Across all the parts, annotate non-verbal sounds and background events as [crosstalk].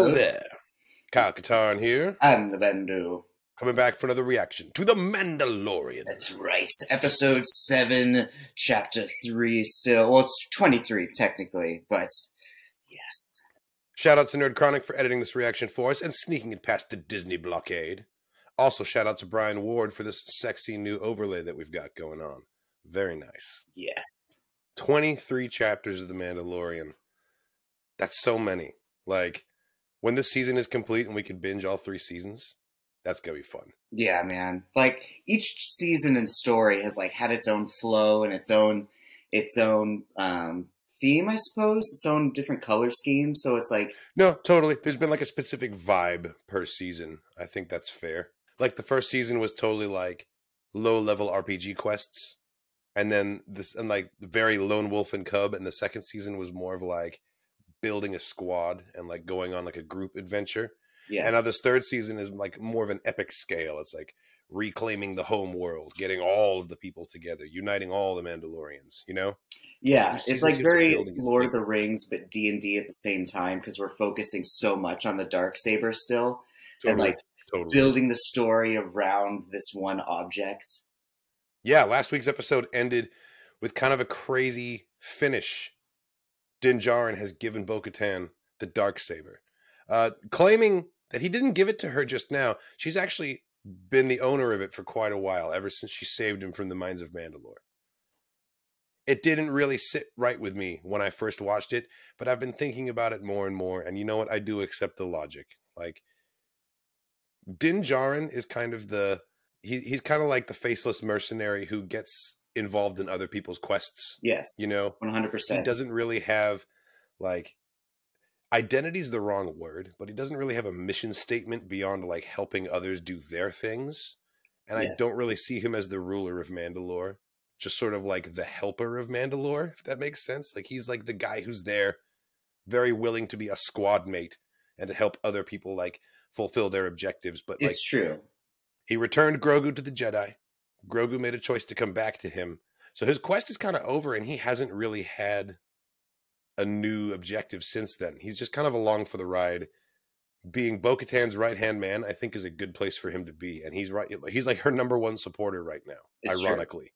Hello there. Kyle Katarn here, And the Bendu. coming back for another reaction to The Mandalorian. That's right. Episode 7, Chapter 3 still. Well, it's 23 technically, but yes. Shout out to Nerd Chronic for editing this reaction for us and sneaking it past the Disney blockade. Also, shout out to Brian Ward for this sexy new overlay that we've got going on. Very nice. Yes. 23 chapters of The Mandalorian. That's so many. Like, when this season is complete and we can binge all three seasons, that's gonna be fun. Yeah, man. Like each season and story has like had its own flow and its own its own um theme, I suppose, its own different color scheme. So it's like No, totally. There's been like a specific vibe per season. I think that's fair. Like the first season was totally like low level RPG quests. And then this and like very lone wolf and cub and the second season was more of like building a squad and like going on like a group adventure. yes. And now this third season is like more of an epic scale. It's like reclaiming the home world, getting all of the people together, uniting all the Mandalorians, you know? Yeah, Each it's like very build and get Lord of the Rings, but D and D at the same time because we're focusing so much on the dark saber still, and like totally. building the story around this one object. Yeah, last week's episode ended with kind of a crazy finish. Din Djarin has given Bo Katan the dark saber, uh, claiming that he didn't give it to her just now. She's actually been the owner of it for quite a while, ever since she saved him from the mines of Mandalore. It didn't really sit right with me when I first watched it, but I've been thinking about it more and more, and you know what? I do accept the logic. Like, Din Djarin is kind of the he, he's kind of like the faceless mercenary who gets involved in other people's quests. Yes, You know, one hundred he doesn't really have like identity's the wrong word, but he doesn't really have a mission statement beyond like helping others do their things. And I don't really see him as the ruler of Mandalore, just sort of like the helper of Mandalore, if that makes sense. Like he's like the guy who's there, very willing to be a squad mate and to help other people like fulfill their objectives. But like It's true. he returned Grogu to the Jedi. Grogu made a choice to come back to him. So his quest is kind of over and he hasn't really had a new objective since then. He's just kind of along for the ride. Being Bo Katan's right hand man, I think, is a good place for him to be. And he's right. He's like her number one supporter right now, It's true. ironically.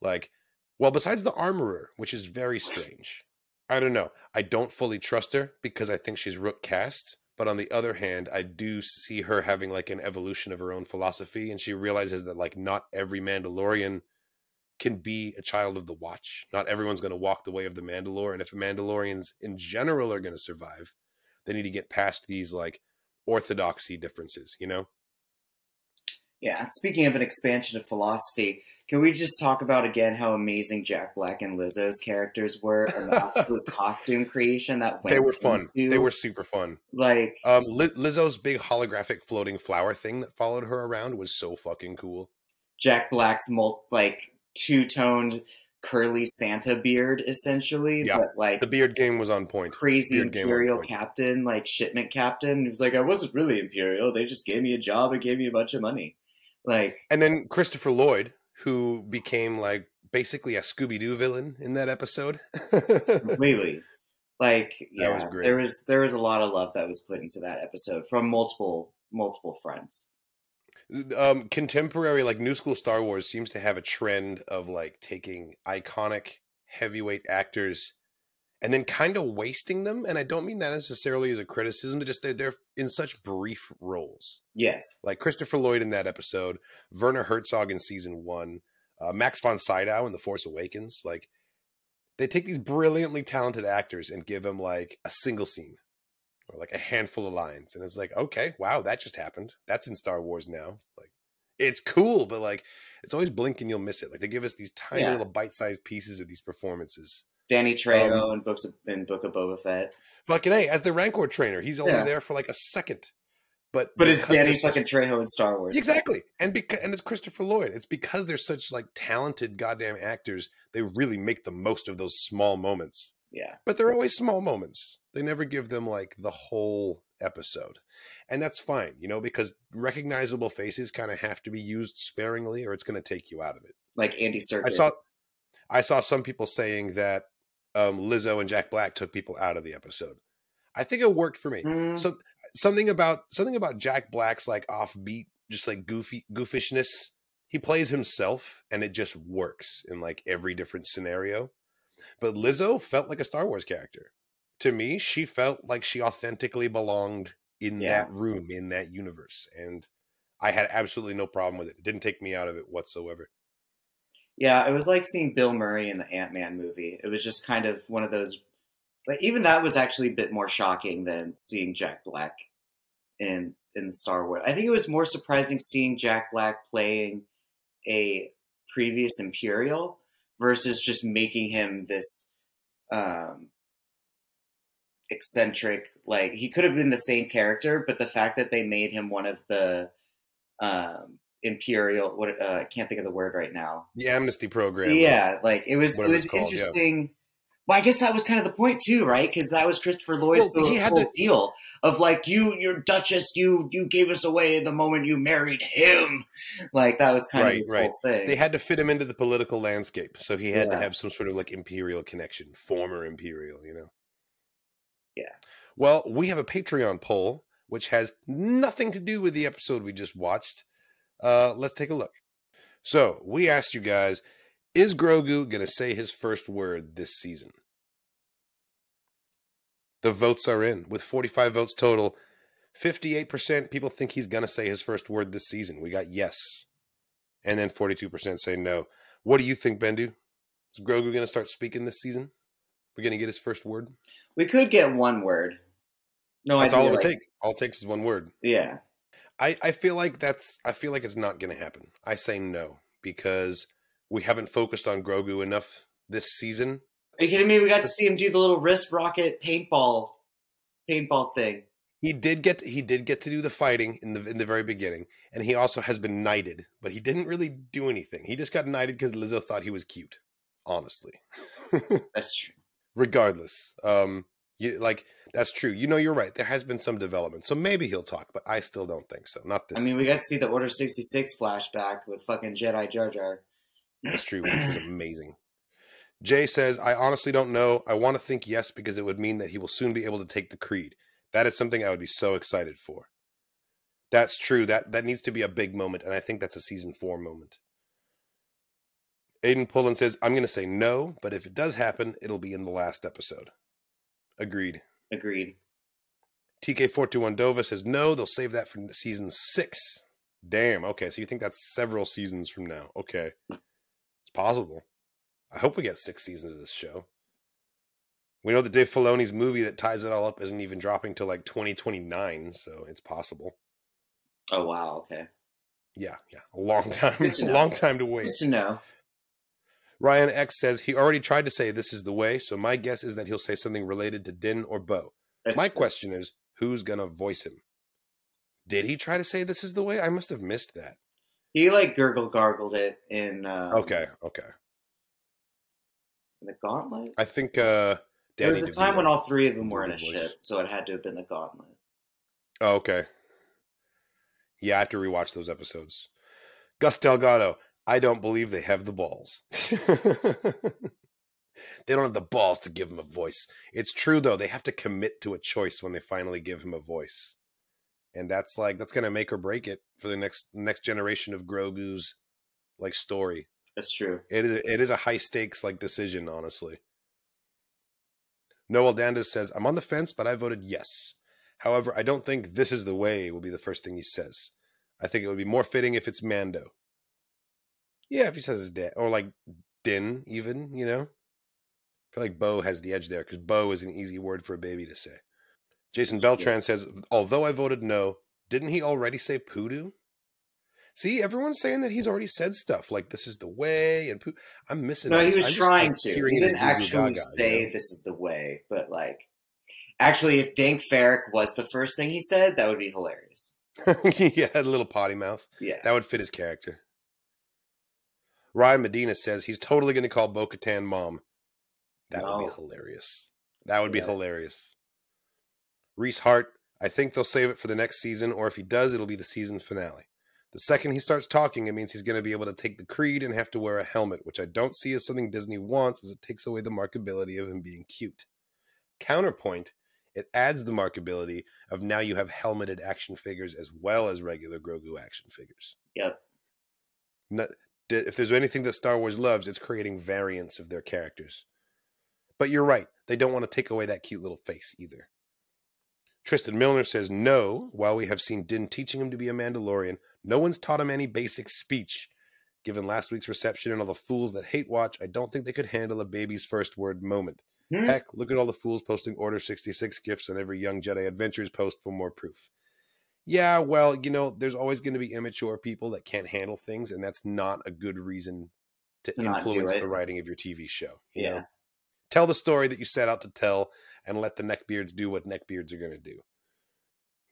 Like, well, besides the armorer, which is very strange. I don't know. I don't fully trust her because I think she's Rook Kast. But on the other hand, I do see her having like an evolution of her own philosophy, and she realizes that like not every Mandalorian can be a child of the Watch. Not everyone's going to walk the way of the Mandalore, and if Mandalorians in general are going to survive, they need to get past these like orthodoxy differences. You know? Yeah. Speaking of an expansion of philosophy, can we just talk about again how amazing Jack Black and Lizzo's characters were and the [laughs] absolute costume creation that went They were fun. into- They were super fun. like Um, Li- Lizzo's big holographic floating flower thing that followed her around was so fucking cool. Jack Black's mul- like two toned curly Santa beard essentially, Yeah. but like The beard game was on point. crazy beard imperial captain, like shipment captain. He was like, I wasn't really imperial. They just gave me a job and gave me a bunch of money. Like, And then Christopher Lloyd, who became like basically a Scooby Doo villain in that episode. [laughs] completely. Like, yeah, was there was there was a lot of love that was put into that episode from multiple multiple fronts. um, contemporary, like new school Star Wars, seems to have a trend of like taking iconic heavyweight actors and then kind of wasting them. And I don't mean that necessarily as a criticism. They're just they're, they're in such brief roles. Yes, like Christopher Lloyd in that episode, Werner Herzog in season one, uh, Max von Sydow in The Force Awakens. Like, they take these brilliantly talented actors and give them like a single scene or like a handful of lines, and it's like, okay, wow, that just happened. That's in Star Wars now. Like, it's cool, but like, it's always blink and you'll miss it. Like, they give us these tiny Yeah. little bite-sized pieces of these performances. Danny Trejo Um, in books of, in Book of Boba Fett, Fucking a, as the Rancor trainer, he's only Yeah. there for like a second. But but it's Danny such- fucking Trejo in Star Wars. Exactly. And because and it's Christopher Lloyd. It's because they're such like talented goddamn actors, they really make the most of those small moments. Yeah, But they're always small moments. They never give them like the whole episode. And that's fine, you know, because recognizable faces kind of have to be used sparingly or it's going to take you out of it. like Andy Serkis. I saw I saw some people saying that um, Lizzo and Jack Black took people out of the episode. I think it worked for me. Mm, So something about something about Jack Black's like offbeat, just like goofy goofishness. He plays himself, and it just works in like every different scenario. But Lizzo felt like a Star Wars character. To me, she felt like she authentically belonged in Yeah. that room, in that universe, and I had absolutely no problem with it. It didn't take me out of it whatsoever. Yeah, it was like seeing Bill Murray in the Ant Man movie. It was just kind of one of those. Like even that was actually a bit more shocking than seeing Jack Black in in Star Wars. I think it was more surprising seeing Jack Black playing a previous Imperial versus just making him this um, eccentric. Like he could have been the same character, but the fact that they made him one of the um, Imperial, what uh, I can't think of the word right now. The amnesty program. Yeah, like it was. It was called, yeah. interesting. Well, I guess that was kind of the point too, right? Because that was Christopher Lloyd's Well, he had whole to- deal of like you, your Duchess, you you gave us away the moment you married him. Like that was kind Right, of his right. whole thing. they had to fit him into the political landscape so he had to have some sort of like imperial connection former imperial you know Yeah. well we have a patreon poll which has nothing to do with the episode we just watched uh let's take a look so we asked you guys is grogu gonna say his first word this season the votes are in with 45 votes total 58% people think he's gonna say his first word this season we got yes and then 42% say no. What do you think, Bendu? Is Grogu going to start speaking this season? We're going to get his first word? we could get one word. No That's all it would like- take. All it takes is one word. Yeah, I, I feel like that's I feel like it's not going to happen. I say no because we haven't focused on Grogu enough this season. are you kidding me? We got to see him do the little wrist rocket paintball, paintball thing. He did get he did get to do the fighting in the in the very beginning, and he also has been knighted, but he didn't really do anything. He just got knighted because Lizzo thought he was cute. Honestly, [laughs] That's true. regardless, um, you like that's true. You know, you're right. There has been some development, so maybe he'll talk, but I still don't think so. Not this. I mean, we got to see the Order sixty six flashback with fucking Jedi Jar Jar. That's true, which was [clears throat] amazing. Jay says, I honestly don't know. I want to think yes because it would mean that he will soon be able to take the creed. That is something I would be so excited for. That's true. That that needs to be a big moment, and I think that's a season four moment. Aiden Pullen says, I'm gonna say no, but if it does happen, it'll be in the last episode. Agreed. Agreed. TK421 Dova says no, they'll save that for season six. Damn, okay, so you think that's several seasons from now. Okay. It's possible. I hope we get six seasons of this show. We know that Dave Filoni's movie that ties it all up isn't even dropping till like 2029, so it's possible. Oh wow. Okay. Yeah, yeah. A long [laughs] time. Good to a long time to Good wait. to know. Ryan X says he already tried to say this is the way, so my guess is that he'll say something related to Din or Bo. That's My question is, who's gonna voice him? Did he try to say this is the way? I must have missed that. He like gurgle gargled it in um, Okay, okay. in the Gauntlet. I think uh There was a time DeVito- when all three of them were in a voice. ship, so it had to have been the Gauntlet. Oh, okay. Yeah, I have to rewatch those episodes. Gus Delgado, I don't believe they have the balls. they don't have the balls to give him a voice. It's true though, they have to commit to a choice when they finally give him a voice. And that's like that's gonna make or break it for the next next generation of Grogu's like story. That's true. It is it is a high stakes like decision, honestly. Noel Dandas says, I'm on the fence, but I voted yes. However, I don't think this is the way will be the first thing he says. I think it would be more fitting if it's Mando. Yeah, if he says his dad or like Din, even, you know? I feel like Bo has the edge there because Bo is an easy word for a baby to say. Jason Beltran says, although I voted no, didn't he already say poodoo? See, everyone's saying that he's already said stuff like "this is the way" and poo- I'm missing. No, all he was I just trying like to. He didn't actually Gaga, say you know? this is the way, but like, actually, if Dank Farrick was the first thing he said, that would be hilarious. [laughs] yeah, had a little potty mouth. Yeah. That would fit his character. Ryan Medina says he's totally going to call Bo Katan mom. That would be hilarious. That would be Yeah. hilarious. Reese Hart, I think they'll save it for the next season, or if he does, it'll be the season finale. The second he starts talking, it means he's going to be able to take the creed and have to wear a helmet, which I don't see as something Disney wants, as it takes away the markability of him being cute. Counterpoint, It adds the markability of now you have helmeted action figures as well as regular Grogu action figures. Yep. Not, if there's anything that Star Wars loves, it's creating variants of their characters. But you're right. They don't want to take away that cute little face either. Tristan Milner says no, while we have seen Din teaching him to be a Mandalorian, no one's taught him any basic speech. Given last week's reception and all the fools that hate watch, I don't think they could handle a baby's first word moment. Hmm? Heck, look at all the fools posting Order 66 gifts on every Young Jedi Adventures post for more proof. Yeah, well, you know, there's always going to be immature people that can't handle things, and that's not a good reason to not influence the writing of your TV show. you Yeah. know? Tell the story that you set out to tell and let the neckbeards do what neckbeards are going to do.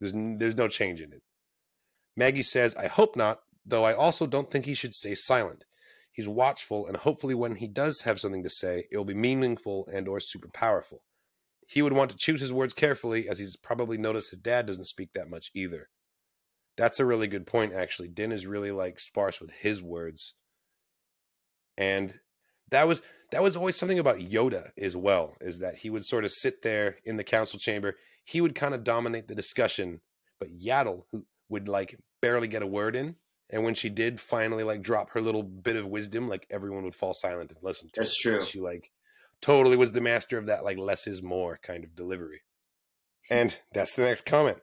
There's, n- there's no change in it. Maggie says, I hope not, though I also don't think he should stay silent. He's watchful, and hopefully when he does have something to say, it will be meaningful and or super powerful. He would want to choose his words carefully, as he's probably noticed his dad doesn't speak that much either. That's a really good point, actually. Din is really like sparse with his words. And that was that was always something about Yoda as well, is that he would sort of sit there in the council chamber. He would kind of dominate the discussion, but Yaddle, who would like barely get a word in, and when she did finally like drop her little bit of wisdom, like everyone would fall silent and listen to. That's because true. She like totally was the master of that like less is more kind of delivery. And that's the next comment.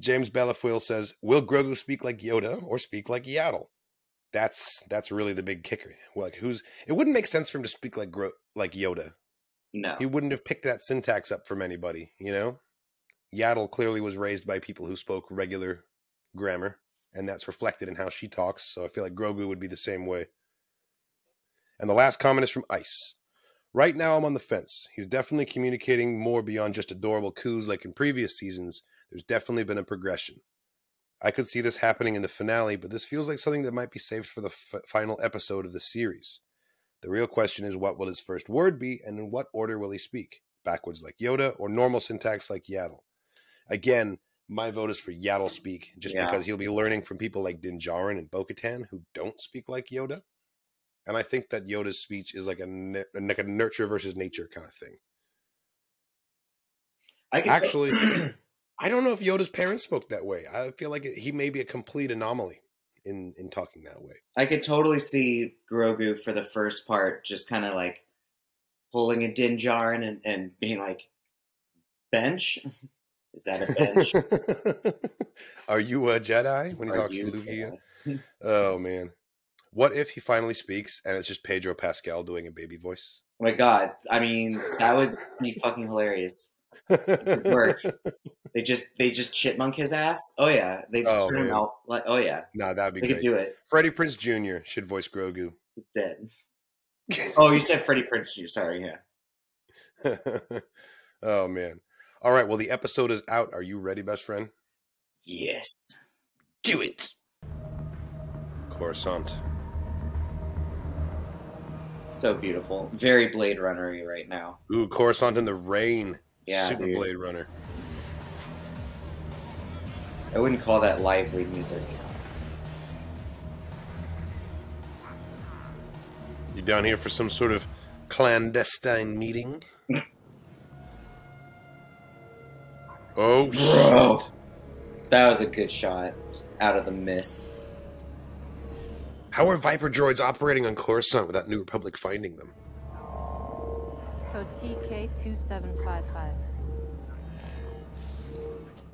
James Bellafuil says, "Will Grogu speak like Yoda or speak like Yaddle?" That's that's really the big kicker. Like, who's? It wouldn't make sense for him to speak like Gro- like Yoda. No. He wouldn't have picked that syntax up from anybody, you know. Yaddle clearly was raised by people who spoke regular grammar, and that's reflected in how she talks. So I feel like Grogu would be the same way. And the last comment is from Ice. Right now, I'm on the fence. He's definitely communicating more beyond just adorable coos like in previous seasons. There's definitely been a progression. I could see this happening in the finale, but this feels like something that might be saved for the f- final episode of the series. The real question is what will his first word be, and in what order will he speak? Backwards like Yoda, or normal syntax like Yaddle? Again, my vote is for Yaddle speak, just Yeah. because he'll be learning from people like Din Djarin and Bo-Katan who don't speak like Yoda. And I think that Yoda's speech is like a, like a nurture versus nature kind of thing. I Actually, [clears throat] I don't know if Yoda's parents spoke that way. I feel like he may be a complete anomaly in in talking that way. I could totally see Grogu for the first part just kind of like pulling a Din Djarin and, and being like, bench? [laughs] Is that a bench? [laughs] Are you a Jedi when he Are talks to Luke? [laughs] Oh man. What if he finally speaks and it's just Pedro Pascal doing a baby voice? Oh my god. I mean, that would be fucking hilarious. [laughs] work. They just they just chipmunk his ass. Oh yeah. They just Oh, turn him out like oh yeah. nah, that'd be They great. could do it. Freddie Prinze Jr. should voice Grogu. He's dead. [laughs] Oh, you said Freddie Prinze Jr. Sorry, yeah. [laughs] oh man. All right, well the episode is out. Are you ready, best friend? Yes. Do it. Coruscant. So beautiful. Very Blade Runnery right now. Ooh, Coruscant in the rain. Yeah, Super dude. Blade Runner. I wouldn't call that lively music. You down here for some sort of clandestine meeting? [laughs] oh Bro. shit! That was a good shot. Out of the mist. How are Viper droids operating on Coruscant without New Republic finding them? Code TK2755.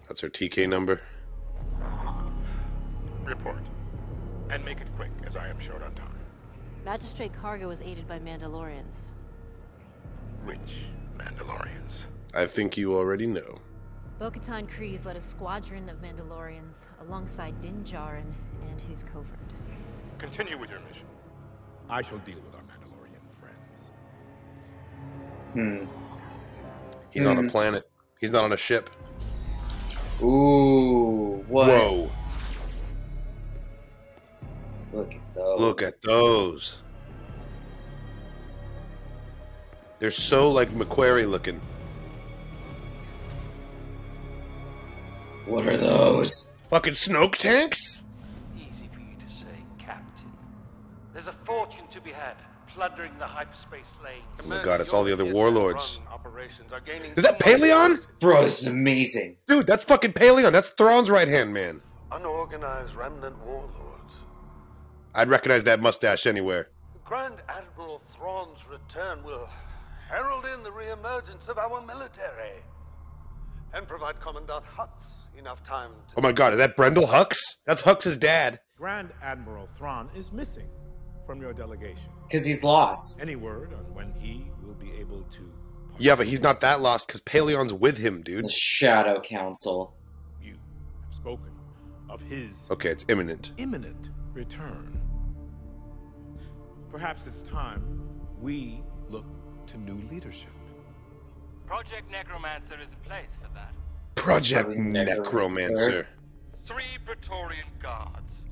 That's her TK number. Report. And make it quick, as I am short on time. Magistrate Karga was aided by Mandalorians. Which Mandalorians? I think you already know. Bo-Katan Kryze led a squadron of Mandalorians alongside Din Djarin and his covert. Continue with your mission. I shall deal with our Mandalorian friends. Hmm. He's on a Hmm. planet. He's not on a ship. Ooh. What? Whoa! Look at those. Look at those. They're so like Macquarie looking. What are those? Fucking Snoke tanks? Be had plundering the hyperspace lanes. Oh my god, it's all the other warlords. operations are gaining. Is that Pellaeon? Bro, this is amazing. Dude, that's fucking Pellaeon. That's Thrawn's right hand man. Unorganized remnant warlords. I'd recognize that mustache anywhere. Grand Admiral Thrawn's return will herald in the reemergence of our military and provide Commandant Hux enough time to. Oh my god, is that Brendol Hux? That's Hux's dad. Grand Admiral Thrawn is missing from your delegation. Because he's lost. Any word on when he will be able to? Yeah, but he's not that lost because Pellaeon's with him, dude. The Shadow Council. You have spoken of his Okay, it's imminent. imminent return. Perhaps it's time we look to new leadership. Project Necromancer is in place for that. Project Necromancer. Necromancer. Three Praetorian guards.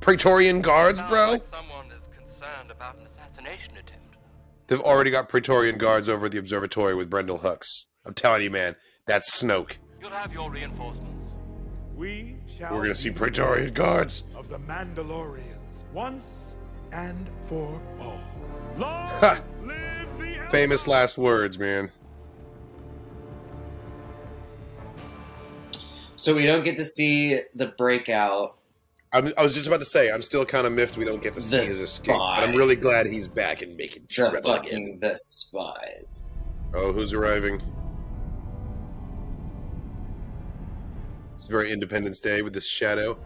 Praetorian guards, bro? like someone is concerned about an assassination attempt. They've already got Praetorian guards over at the observatory with Brendol Hux. I'm telling you, man, that's Snoke. You'll have your reinforcements. We shall. We're gonna see Praetorian guards. of the Mandalorians once and for all. Long Ha! live the Famous last words, man. So we don't get to see the breakout. I'm, I was just about to say, I'm still kind of miffed we don't get to see The his escape, but I'm really glad he's back and making The trouble fucking again. the spies. Oh, who's arriving? It's very Independence Day with this shadow.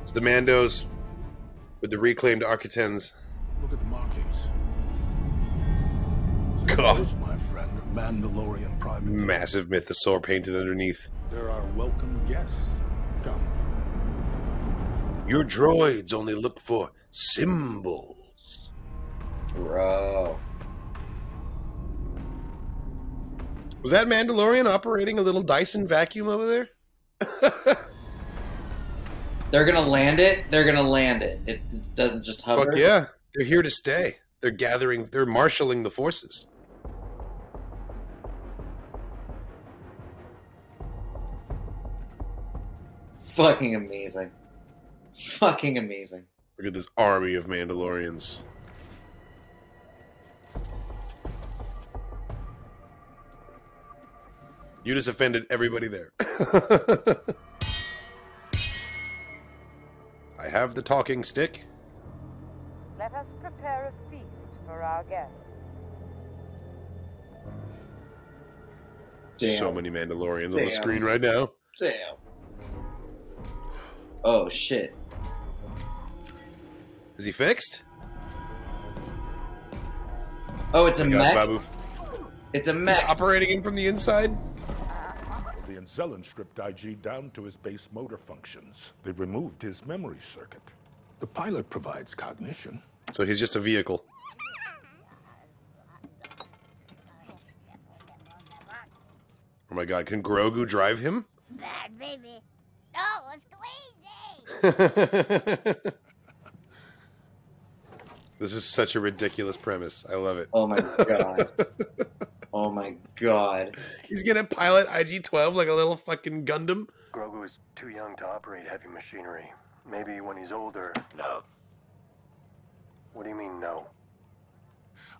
It's the Mandos with the reclaimed Architens. Look at the markings. God. Those, my friend, Mandalorian private. Massive mythosaur painted underneath. There are welcome guests. Come. Your droids only look for symbols. Bro. Was that Mandalorian operating a little Dyson vacuum over there? [laughs] They're gonna land it. They're gonna land it. It doesn't just hover. Fuck yeah. They're here to stay. They're gathering, they're marshaling the forces. Fucking amazing. Fucking amazing. Look at this army of Mandalorians. You just offended everybody there. [laughs] I have the talking stick. Let us prepare a feast for our guests. Damn. So many Mandalorians on the screen right now. Damn. Oh shit. Is he fixed? Oh, it's a I got mech. Babu. It's a He's mech. operating in from the inside. The Anzellan stripped IG down to his base motor functions. They removed his memory circuit. The pilot provides cognition. So he's just a vehicle. Oh my god, can Grogu drive him? Bad baby. No, it's crazy. [laughs] this is such a ridiculous premise. I love it. Oh my god. [laughs] oh my god. He's gonna pilot IG 12 like a little fucking Gundam. Grogu is too young to operate heavy machinery. Maybe when he's older. No. What do you mean, no?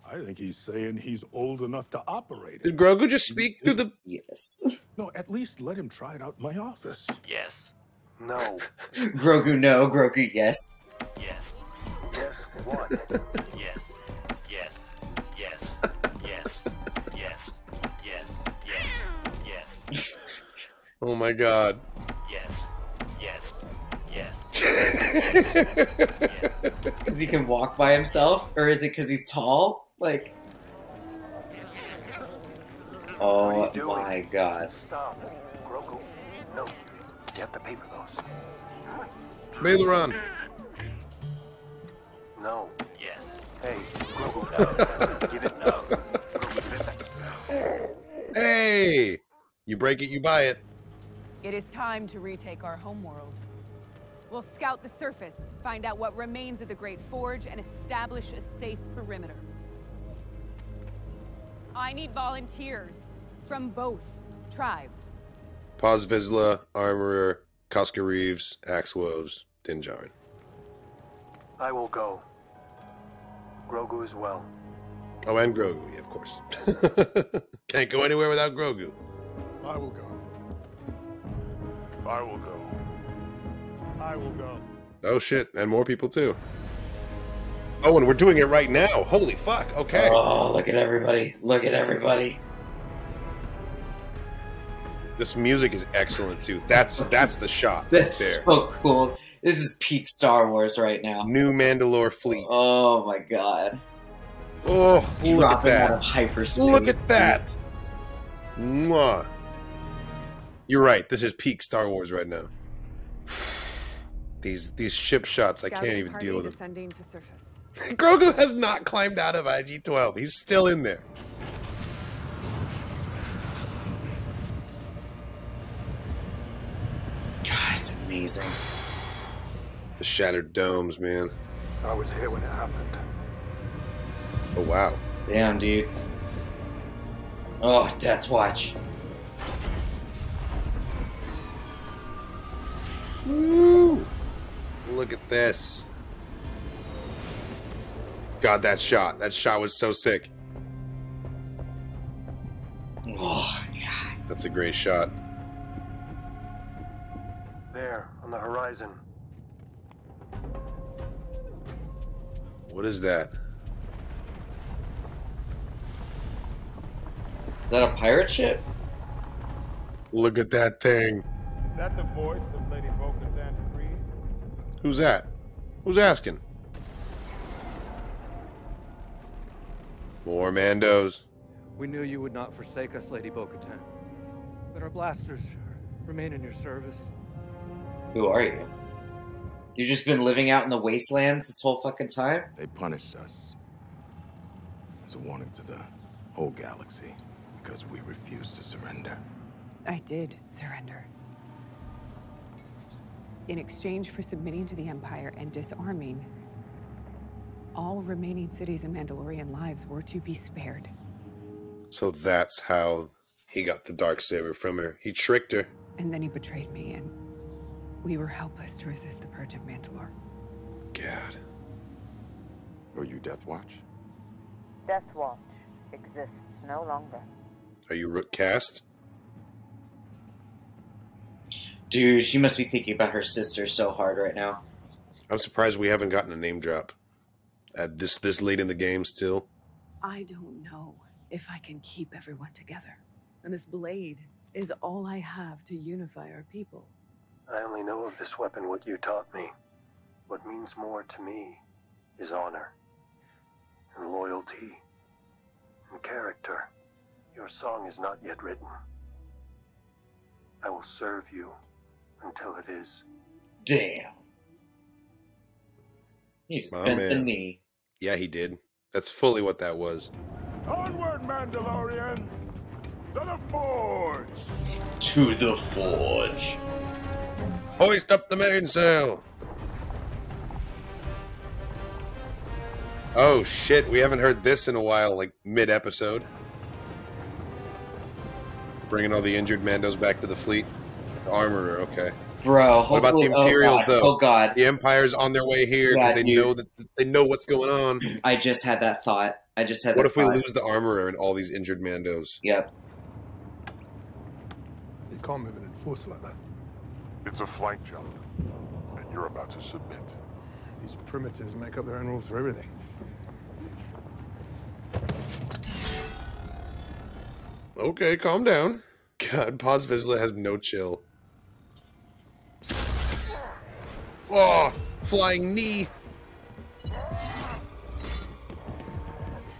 I think he's saying he's old enough to operate Did. Grogu just speak through the. Yes. No, at least let him try it out in my office. Yes. No. [laughs] Grogu no, Grogu yes. Yes. Yes. One. yes. Yes. Yes. Yes. Yes. Yes. Yes. Yes. Oh my god. Yes. Yes. Yes. [laughs] Because he can walk by himself, or is it because he's tall? Like. Oh my god. Stop, Grogu. No, you have to pay for those. Maileron. No. Yes. Hey, Grogu. Give it no. Hey! You break it, you buy it. It is time to retake our homeworld. We'll scout the surface, find out what remains of the Great Forge, and establish a safe perimeter. I need volunteers from both tribes. Paz Vizsla, Armorer, Koska Reeves, Axe Woves, Din Djarin. I will go. Grogu as well. Oh, and Grogu, yeah, of course. [laughs] Can't go anywhere without Grogu. I will go. I will go. I will go. Oh shit, and more people too. Oh, and we're doing it right now. Holy fuck. Okay. Oh, look at everybody. Look at everybody. This music is excellent too. That's that's the shot That's there. so cool. This is peak Star Wars right now. New Mandalore fleet. Oh my god. Oh, look at Dropping out of that. hyperspace. Look at that. Mwah. You're right. This is peak Star Wars right now. [sighs] These these ship shots, I can't even deal with them. descending to surface. [laughs] Grogu has not climbed out of IG-12. He's still in there. God, it's amazing. The shattered domes, man. I was here when it happened. Oh wow. Damn, dude. Oh, Death Watch. Woo! Look at this. God, that shot. That shot was so sick. Oh, God. That's a great shot. There, on the horizon. What is that? Is that a pirate ship? Look at that thing. Is that the voice of Lady Bo-Katan Kryze? Who's that? Who's asking? More Mandos. We knew you would not forsake us, Lady Bo-Katan. But our blasters remain in your service. Who are you? You've just been living out in the wastelands this whole fucking time? They punished us as a warning to the whole galaxy because we refused to surrender. I did surrender. In exchange for submitting to the Empire and disarming, all remaining cities and Mandalorian lives were to be spared. So that's how he got the dark saber from her. He tricked her. And then he betrayed me, and we were helpless to resist the purge of Mandalore. God. Are you Death Watch? Death Watch exists no longer. Are you Rook Kast? Dude, she must be thinking about her sister so hard right now. I'm surprised we haven't gotten a name drop at this this late in the game still. I don't know if I can keep everyone together. And this blade is all I have to unify our people. I only know of this weapon what you taught me. What means more to me is honor and loyalty and character. Your song is not yet written. I will serve you until it is. Damn. He just My bent the knee. Yeah, he did. That's fully what that was. Onward, Mandalorians! To the Forge! To the forge. Hoist up the mainsail. Oh shit, we haven't heard this in a while, like mid episode. Bringing all the injured Mandos back to the fleet. The armorer, okay. Bro, What about the hopefully- oh Imperials, God, though? oh God. The Empire's on their way here because Yeah, they dude. know that they know what's going on. I just had that thought. I just had that What that if we lose the armorer and all these injured Mandos? Yep. You can't move an enforcer like that. It's a flank jump, and you're about to submit. These primitives make up their own rules for everything. Okay, calm down. God, Paz Vizsla has no chill. Oh, flying knee.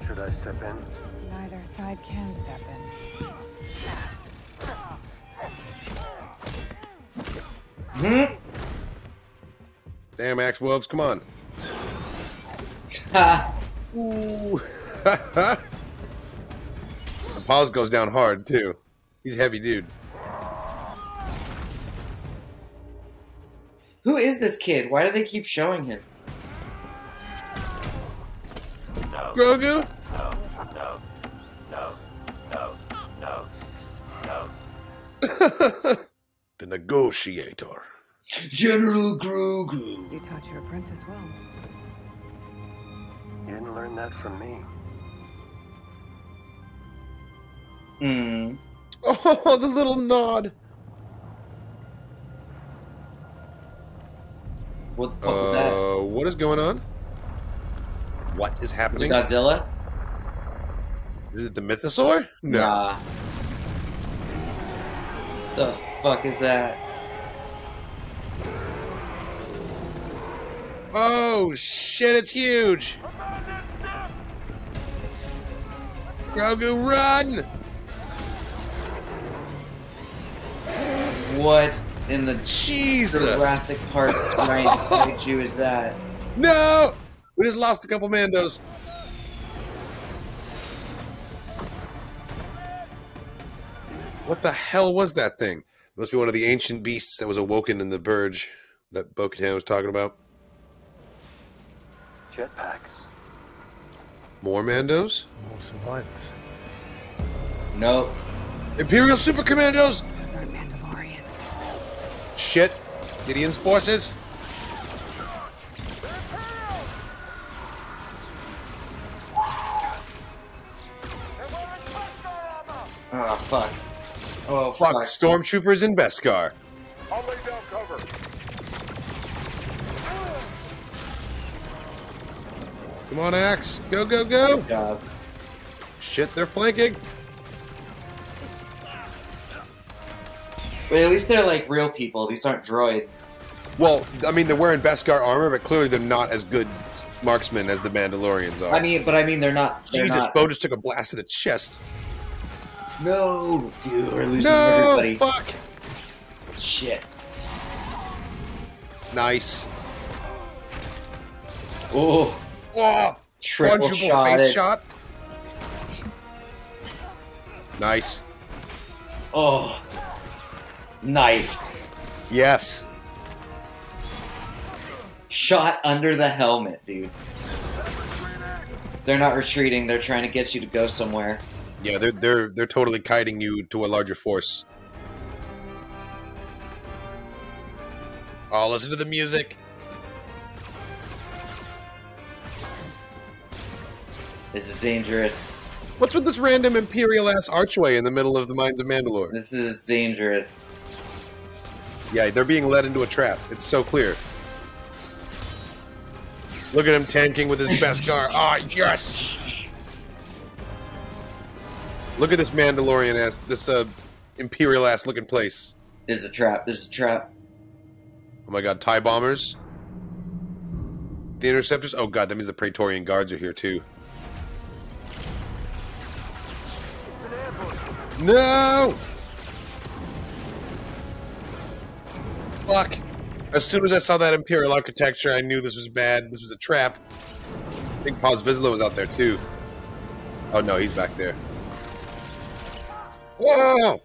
Should I step in? Neither side can step in. Hmm? Damn, Axe Woves, come on. Ha! Ooh. [laughs] Paz goes down hard, too. He's a heavy dude. Who is this kid? Why do they keep showing him? No. Grogu? [laughs] the negotiator. General Grogu. You taught your apprentice well. You didn't learn that from me. Mm. Oh, the little nod. What the fuck was that? Uh, what is going on? What is Is it happening? Godzilla? Is it the Mythosaur? No. Nah. The fuck is that? Oh shit! It's huge. Grogu, run! What in the Jesus! Jurassic Park giant kaiju [laughs] is that? No! We just lost a couple Mandos. What the hell was that thing? Must be one of the ancient beasts that was awoken in the Purge that Bo-Katan was talking about. Jetpacks. More Mandos? More survivors. No. Imperial Super Commandos! Those aren't Mandalorians. Shit. Gideon's forces? Oh ah, fuck. Oh Fuck, fuck. Stormtroopers in Beskar. I'll lay down cover. Come on, Axe. Go, go, go! Good job. Shit, they're flanking. But at least they're like real people. These aren't droids. Well, I mean, they're wearing Beskar armor, but clearly they're not as good marksmen as the Mandalorians are. I mean, but I mean, they're not. They're Jesus, not, Bo just took a blast to the chest. No, dude, we're losing No, everybody. fuck. Shit. Nice. Oh, Oh, triple shot. face it. shot. Nice. Oh, knifed. Yes. Shot under the helmet, dude. They're not retreating. They're trying to get you to go somewhere. Yeah, they're they're they're totally kiting you to a larger force. Oh, listen to the music. This is dangerous. What's with this random imperial ass archway in the middle of the mines of Mandalore? This is dangerous. Yeah, they're being led into a trap. It's so clear. Look at him tanking with his best Beskar. [laughs] Ah, yes! Look at this Mandalorian ass, this uh, imperial ass looking place. This is a trap. This is a trap. Oh my god, TIE bombers. The interceptors? Oh god, that means the Praetorian guards are here too. No! Fuck. As soon as I saw that Imperial architecture, I knew this was bad. This was a trap. I think Paz Vizsla was out there too. Oh no, he's back there. Whoa!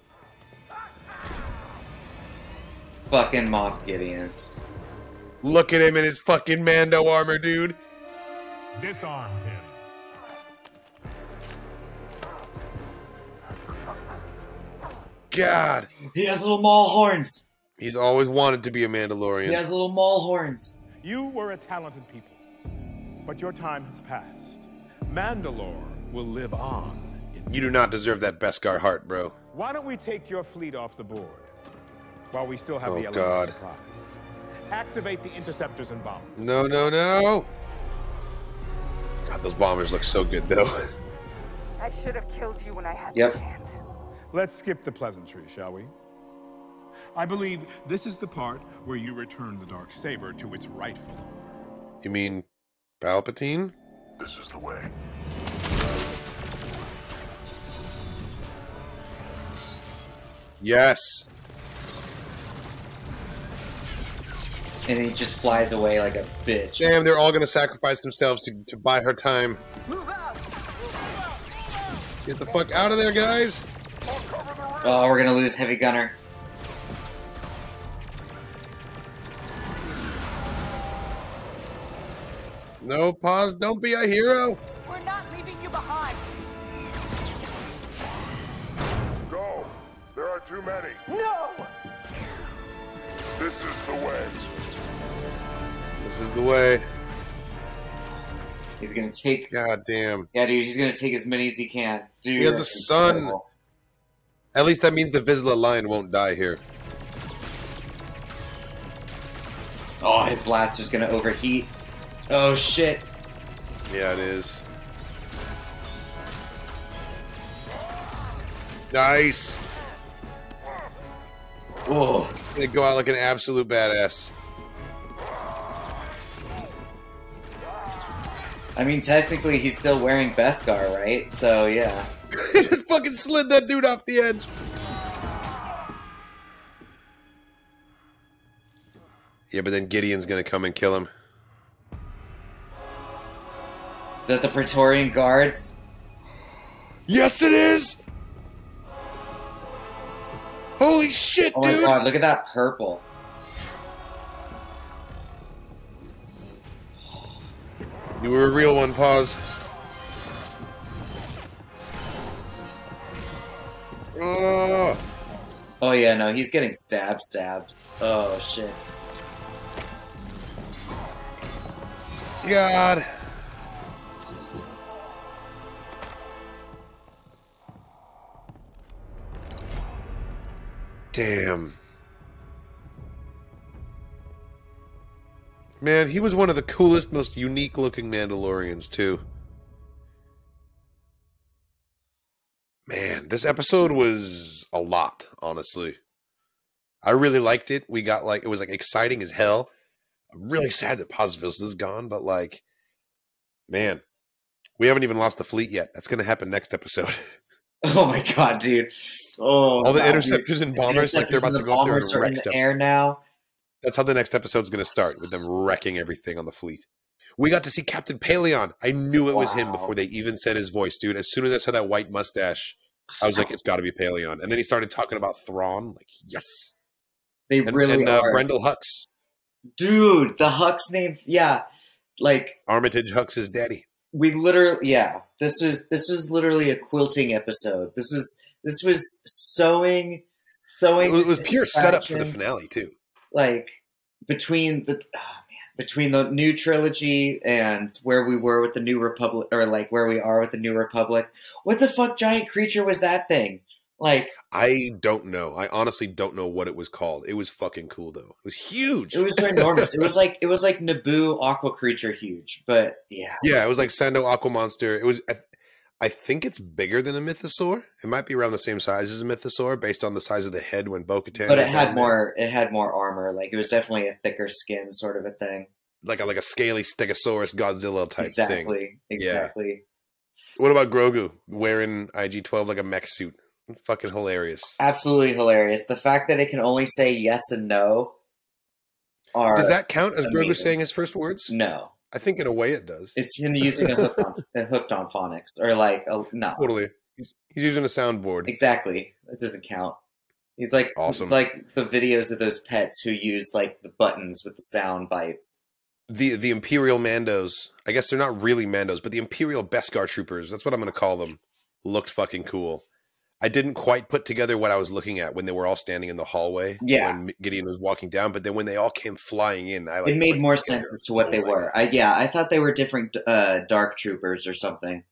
Fucking Moff Gideon. Look at him in his fucking Mando armor, dude. Disarm him. God. He has little maul horns. He's always wanted to be a Mandalorian. He has little maul horns. You were a talented people, but your time has passed. Mandalore will live on. You do not deserve that Beskar heart, bro. Why don't we take your fleet off the board while we still have Oh, the element God. of surprise? Activate the interceptors and bombers. No, no, no. God, those bombers look so good, though. I should have killed you when I had Yep. the chance. Let's skip the pleasantry, shall we? I believe this is the part where you return the dark saber to its rightful owner. You mean Palpatine? This is the way. Yes. And he just flies away like a bitch. Damn, they're all gonna sacrifice themselves to, to buy her time. Get the fuck out of there, guys. Oh, we're gonna lose Heavy Gunner. No, pause. Don't be a hero. Too many. No! This is the way. This is the way. He's gonna take. God damn. Yeah, dude, he's gonna take as many as he can. Dude, He has a son. incredible. At least that means the Vizsla line won't die here. Oh, his blaster's gonna overheat. Oh shit. Yeah, it is. Nice. Oh, Gonna go out like an absolute badass. I mean, technically, he's still wearing Beskar, right? So yeah. [laughs] he just fucking slid that dude off the edge. Yeah, but then Gideon's gonna come and kill him. Is that the Praetorian Guards? Yes, it is. Holy shit, Oh my dude! god, look at that purple. You were a real one. Pause. Oh, Oh yeah, no, he's getting stabbed, stabbed. Oh shit. God. Damn. Man, he was one of the coolest, most unique looking Mandalorians, too. Man, this episode was a lot, honestly. I really liked it. We got like, it was like exciting as hell. I'm really sad that Paz Vizsla is gone, but like, man, we haven't even lost the fleet yet. That's going to happen next episode. [laughs] [laughs] Oh my god, dude. Oh, All the god, interceptors dude. and The bombers, like they're about to go up there bombers and wreck the stuff. air now. That's how the next episode's going to start with them wrecking everything on the fleet. We got to see Captain Pellaeon. I knew it was him before they even said his voice, dude. As soon as I saw that white mustache, I was like, it's got to be Pellaeon. And then he started talking about Thrawn. Like, yes. They And, really and uh, are. Brendol Hux, Dude, the Hux name, yeah. Like Armitage Hux's daddy. We literally yeah, this was this was literally a quilting episode. This was this was sewing sewing It was, it was pure setup for the finale, too. like between the oh man, between the new trilogy and where we were with the new republic or like where we are with the new republic what the fuck giant creature was that thing like I don't know. I honestly don't know what it was called. It was fucking cool, though. It was huge. it was enormous [laughs] it was like it was like naboo aqua creature huge but yeah Yeah, it was like Sando Aqua Monster. It was. I, th- I think it's bigger than a Mythosaur. It might be around the same size as a Mythosaur, based on the size of the head when Bo-Katan. but it had down there. more it had more armor like it was definitely a thicker skin sort of a thing like a like a scaly Stegosaurus Godzilla type exactly thing. exactly What about Grogu wearing IG twelve like a mech suit? Fucking hilarious. absolutely hilarious the fact that it can only say yes and no are Does that count as Grogu saying his first words? no I think in a way it does. It's him using a hook on, a hooked on phonics or like a, no Totally. He's, he's using a soundboard. exactly that doesn't count. He's like Awesome. It's like the videos of those pets who use like the buttons with the sound bites. The the Imperial Mandos. I guess they're not really Mandos, but the Imperial Beskar troopers. That's what I'm going to call them. Looked fucking cool. I didn't quite put together what I was looking at when they were all standing in the hallway. Yeah. When Gideon was walking down, but then when they all came flying in, I like it made more [laughs] sense as to what they were. I yeah, I thought they were different uh, dark troopers or something.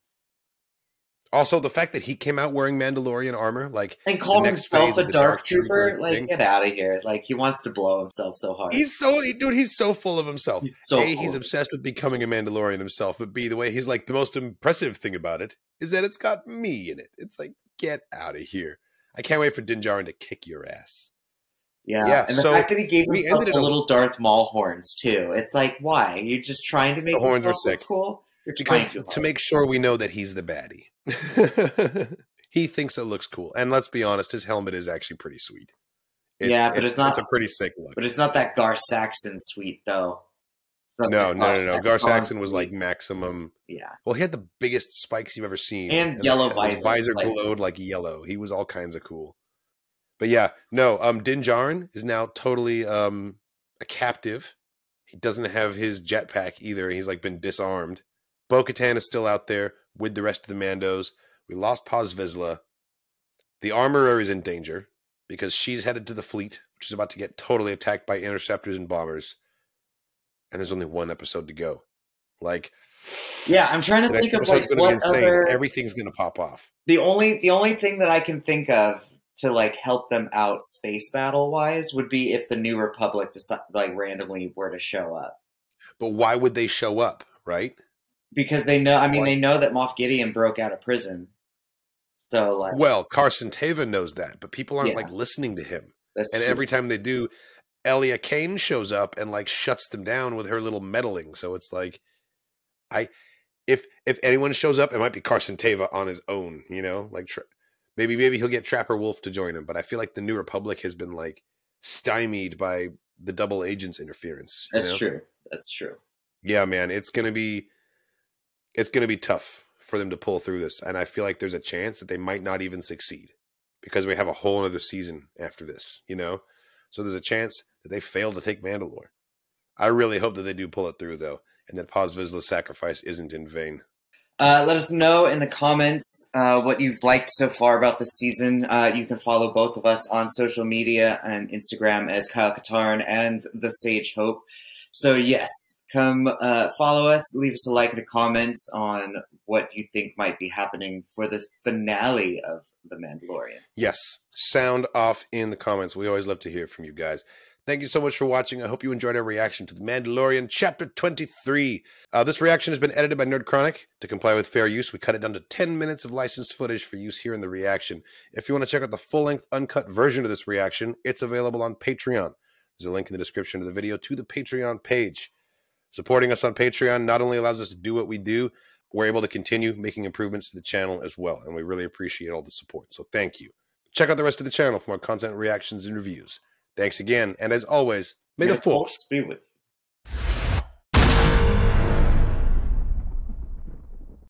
Also, the fact that he came out wearing Mandalorian armor, like And called himself a the dark, trooper, thing. like get out of here! Like he wants to blow himself so hard. He's so dude. He's so full of himself. He's so a, he's obsessed with becoming a Mandalorian himself. But b, the way he's like the most impressive thing about it is that it's got me in it. It's like get out of here. I can't wait for Din Djarin to kick your ass. Yeah, Yeah, and the so fact that he gave himself the a- little Darth Maul horns too. It's like, why? You're just trying to make The horns look sick. cool. You're Because to make sure we know that he's the baddie. [laughs] he thinks it looks cool, and let's be honest, his helmet is actually pretty sweet. Yeah, but it's not- It's a pretty sick look. But it's not that Gar Saxon suite though. No, no, no, no. Gar Saxon was like maximum. yeah. Well, he had the biggest spikes you've ever seen, And his- yellow his visor, visor like- glowed like yellow. He was all kinds of cool. But yeah, no. Um, Din Djarin is now totally um a captive. He doesn't have his jetpack either. He's like been disarmed. Bo Katan is still out there with the rest of the Mandos. We lost Paz Vizsla. The armorer is in danger because she's headed to the fleet, which is about to get totally attacked by interceptors and bombers. And there's only one episode to go. Like, Yeah, I'm trying to think of like what be insane. other. Everything's gonna pop off. The only the only thing that I can think of to like help them out space battle wise would be if the New Republic deci- like randomly were to show up. But why would they show up, right? Because they know, I mean, they know that Moff Gideon broke out of prison. So like, Well, Carson Teva knows that, but people aren't Yeah. like listening to him. That's and true. every time they do, Elia Kane shows up and like shuts them down with her little meddling. So it's like, I, if if anyone shows up, it might be Carson Teva on his own. You know, like maybe maybe he'll get Trapper Wolf to join him. But I feel like the New Republic has been like stymied by the double agents interference. that's know? true. That's true. yeah man it's gonna be it's gonna be tough for them to pull through this and i feel like there's a chance that they might not even succeed because we have a whole other season after this you know so there's a chance that they fail to take mandalore i really hope that they do pull it through though and that paz Vizsla's sacrifice isn't in vain Uh, let us know in the comments uh, what you've liked so far about this season. Uh, you can follow both of us on social media and Instagram as Kyle Katarn and the Sage Hope. So yes, come uh, follow us. Leave us a like and a comment on what you think might be happening for the finale of The Mandalorian. yes sound off in the comments we always love to hear from you guys Thank you so much for watching. I hope you enjoyed our reaction to The Mandalorian Chapter 23. Uh, this reaction has been edited by Nerd Chronic. To comply with fair use, we cut it down to 10 minutes of licensed footage for use here in the reaction. If you want to check out the full length, uncut version of this reaction, it's available on Patreon. There's a link in the description of the video to the Patreon page. Supporting us on Patreon not only allows us to do what we do, we're able to continue making improvements to the channel as well, and we really appreciate all the support. So thank you. Check out the rest of the channel for more content, reactions, and reviews. Thanks again, and as always, may the force be with you.